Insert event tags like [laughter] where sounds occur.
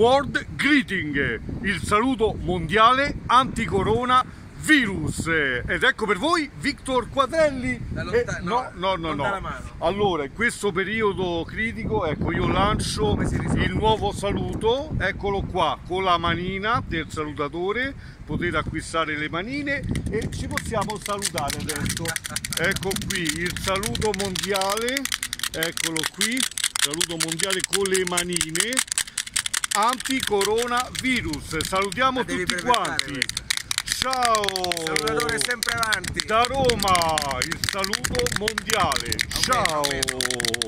World Greeting, il saluto mondiale anti-corona virus. Ed ecco per voi Victor Quadrelli. Eh, no, no, no, no. Allora, in questo periodo critico, ecco, io lancio il nuovo saluto, eccolo qua, con la manina del salutatore, potete acquistare le manine e ci possiamo salutare adesso. [laughs] Ecco qui il saluto mondiale, eccolo qui, saluto mondiale con le manine anti-coronavirus. Salutiamo tutti quanti. Ciao! Salutatore sempre avanti. Da Roma, il saluto mondiale. Aumento, Ciao! aumento.